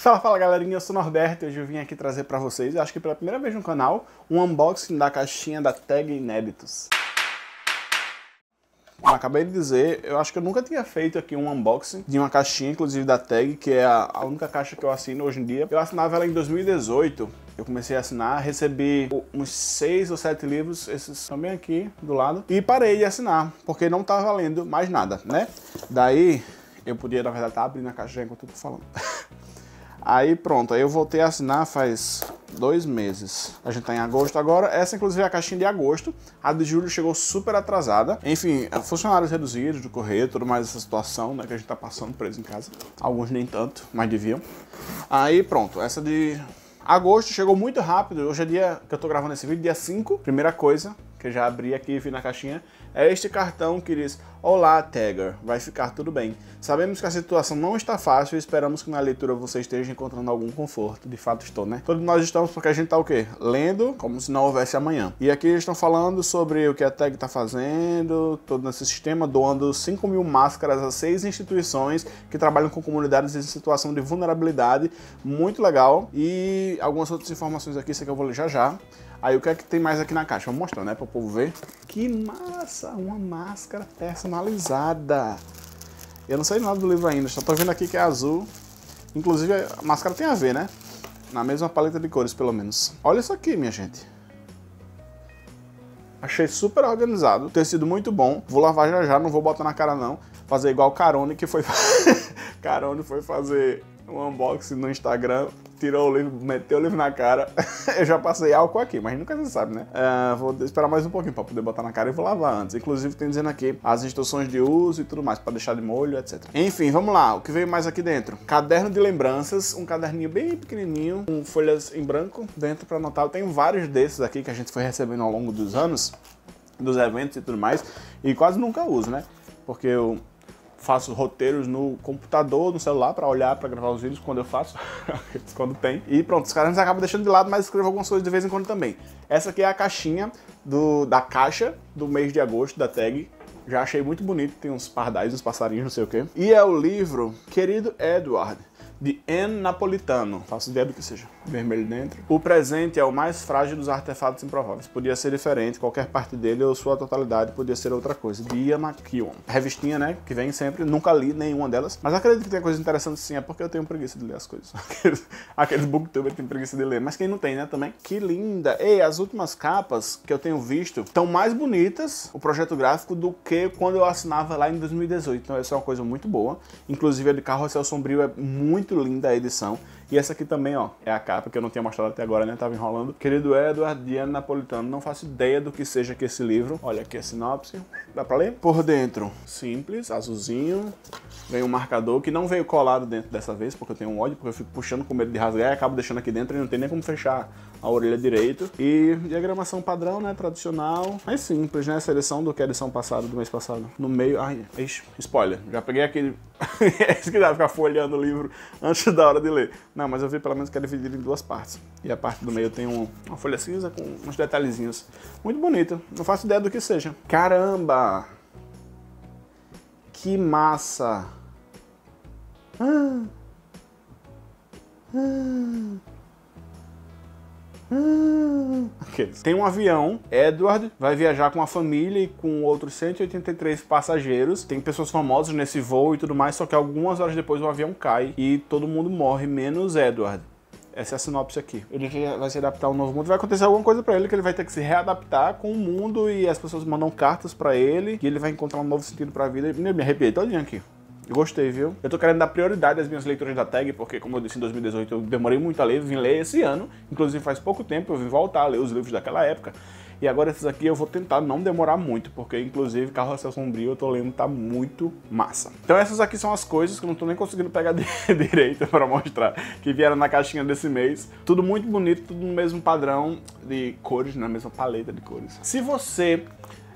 Fala, fala galerinha, eu sou o Norberto e hoje eu vim aqui trazer pra vocês, acho que pela primeira vez no canal, um unboxing da caixinha da Tag Inéditos. Como acabei de dizer, eu acho que eu nunca tinha feito aqui um unboxing de uma caixinha, inclusive da Tag, que é a, a única caixa que eu assino hoje em dia. Eu assinava ela em 2018, eu comecei a assinar, recebi uns seis ou sete livros, esses também aqui do lado, e parei de assinar, porque não tá valendo mais nada, né? Daí, eu podia, na verdade, estar tá abrindo a caixa enquanto eu tô falando. Aí pronto, aí eu voltei a assinar faz dois meses. A gente tá em agosto agora. Essa, inclusive, é a caixinha de agosto. A de julho chegou super atrasada. Enfim, funcionários reduzidos do correio, tudo mais essa situação, né? Que a gente tá passando preso em casa. Alguns nem tanto, mas deviam. Aí pronto, essa de agosto chegou muito rápido. Hoje é dia que eu tô gravando esse vídeo, dia 5. Primeira coisa, que eu já abri aqui e vi na caixinha, é este cartão que diz Olá, Tagger, vai ficar tudo bem. Sabemos que a situação não está fácil e esperamos que na leitura você esteja encontrando algum conforto. De fato estou, né? Todos nós estamos porque a gente está o quê? Lendo como se não houvesse amanhã. E aqui eles estão falando sobre o que a Tag está fazendo, todo esse sistema, doando 5 mil máscaras a seis instituições que trabalham com comunidades em situação de vulnerabilidade. Muito legal. E algumas outras informações aqui, isso aqui eu vou ler já já. Aí o que é que tem mais aqui na caixa? Vou mostrar, né, para o povo ver. Que massa! Uma máscara personalizada. Eu não sei nada do livro ainda, só tô vendo aqui que é azul. Inclusive a máscara tem a ver, né? Na mesma paleta de cores, pelo menos. Olha isso aqui, minha gente. Achei super organizado, tem sido muito bom. Vou lavar já já, não vou botar na cara não. Fazer igual Carone que foi... Carone foi fazer um unboxing no Instagram tirou o livro, meteu o livro na cara. eu já passei álcool aqui, mas nunca se sabe, né? Uh, vou esperar mais um pouquinho para poder botar na cara e vou lavar antes. Inclusive tem dizendo aqui as instruções de uso e tudo mais, para deixar de molho, etc. Enfim, vamos lá. O que veio mais aqui dentro? Caderno de lembranças, um caderninho bem pequenininho, com folhas em branco dentro para anotar. Tenho vários desses aqui que a gente foi recebendo ao longo dos anos, dos eventos e tudo mais, e quase nunca uso, né? Porque eu faço roteiros no computador, no celular, para olhar, para gravar os vídeos quando eu faço, quando tem. E pronto, os caras acabam deixando de lado, mas escrevo algumas coisas de vez em quando também. Essa aqui é a caixinha do, da caixa do mês de agosto da tag. Já achei muito bonito, tem uns pardais, uns passarinhos, não sei o quê. E é o livro Querido Edward, de N. Napolitano. Faço ideia do que seja. Vermelho dentro. O presente é o mais frágil dos artefatos improváveis. Podia ser diferente, qualquer parte dele ou sua totalidade podia ser outra coisa. De Ian McKeown. Revistinha, né? Que vem sempre. Nunca li nenhuma delas. Mas acredito que tem coisa interessante sim. É porque eu tenho preguiça de ler as coisas. Aqueles, booktubers têm preguiça de ler. Mas quem não tem, né? Também. Que linda. Ei, as últimas capas que eu tenho visto estão mais bonitas, o projeto gráfico, do que quando eu assinava lá em 2018. Então essa é uma coisa muito boa. Inclusive a de Carrossel Sombrio é muito muito linda a edição. E essa aqui também, ó, é a capa que eu não tinha mostrado até agora, né? Tava enrolando. Querido Edward Diana Napolitano, não faço ideia do que seja aqui esse livro. Olha aqui a sinopse. Dá pra ler? Por dentro, simples, azulzinho. Vem um marcador que não veio colado dentro dessa vez, porque eu tenho um ódio, porque eu fico puxando com medo de rasgar e acabo deixando aqui dentro e não tem nem como fechar a orelha direito. E diagramação padrão, né? Tradicional. Mas simples, né? Seleção do que a edição passada, do mês passado. No meio. Ai, spoiler. Já peguei aquele. é isso que dá ficar folheando o livro antes da hora de ler. Não, mas eu vi pelo menos que é dividido em duas partes. E a parte do meio tem um, uma folha cinza com uns detalhezinhos. Muito bonito. Não faço ideia do que seja. Caramba! Que massa! Ah. Ah. Tem um avião, Edward vai viajar com a família e com outros 183 passageiros. Tem pessoas famosas nesse voo e tudo mais, só que algumas horas depois o avião cai e todo mundo morre, menos Edward. Essa é a sinopse aqui. Ele vai se adaptar ao novo mundo. Vai acontecer alguma coisa para ele que ele vai ter que se readaptar com o mundo e as pessoas mandam cartas para ele e ele vai encontrar um novo sentido para a vida. Me arrepiei todinho aqui. Gostei, viu? Eu tô querendo dar prioridade às minhas leituras da tag, porque, como eu disse em 2018, eu demorei muito a ler, vim ler esse ano. Inclusive, faz pouco tempo eu vim voltar a ler os livros daquela época. E agora esses aqui eu vou tentar não demorar muito, porque inclusive Carrossel Sombrio eu tô lendo, tá muito massa. Então essas aqui são as coisas que eu não tô nem conseguindo pegar direito para mostrar, que vieram na caixinha desse mês. Tudo muito bonito, tudo no mesmo padrão de cores, na mesma paleta de cores. Se você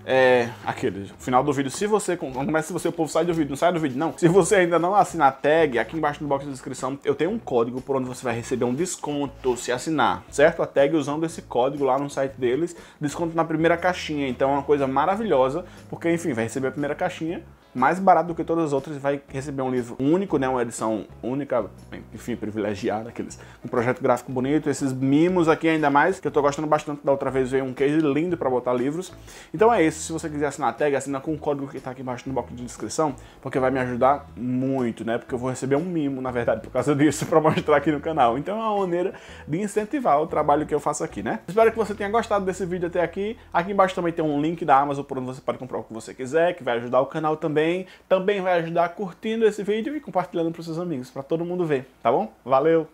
é, aquele, final do vídeo, se você, vamos começar se você, o povo sai do vídeo, não sai do vídeo, não. Se você ainda não assina a tag, aqui embaixo no box de descrição, eu tenho um código por onde você vai receber um desconto se assinar, certo? A tag usando esse código lá no site deles, desconto na primeira caixinha, então é uma coisa maravilhosa, porque enfim, vai receber a primeira caixinha, mais barato do que todas as outras vai receber um livro único, né? Uma edição única, enfim, privilegiada, aqueles um projeto gráfico bonito, esses mimos aqui ainda mais, que eu tô gostando bastante da outra vez, veio um case lindo para botar livros. Então é isso, se você quiser assinar a tag, assina com o código que tá aqui embaixo no box de descrição, porque vai me ajudar muito, né? Porque eu vou receber um mimo, na verdade, por causa disso, para mostrar aqui no canal. Então é uma maneira de incentivar o trabalho que eu faço aqui, né? Espero que você tenha gostado desse vídeo até aqui. Aqui embaixo também tem um link da Amazon por onde você pode comprar o que você quiser, que vai ajudar o canal também. Também vai ajudar curtindo esse vídeo e compartilhando para seus amigos, para todo mundo ver, tá bom? Valeu!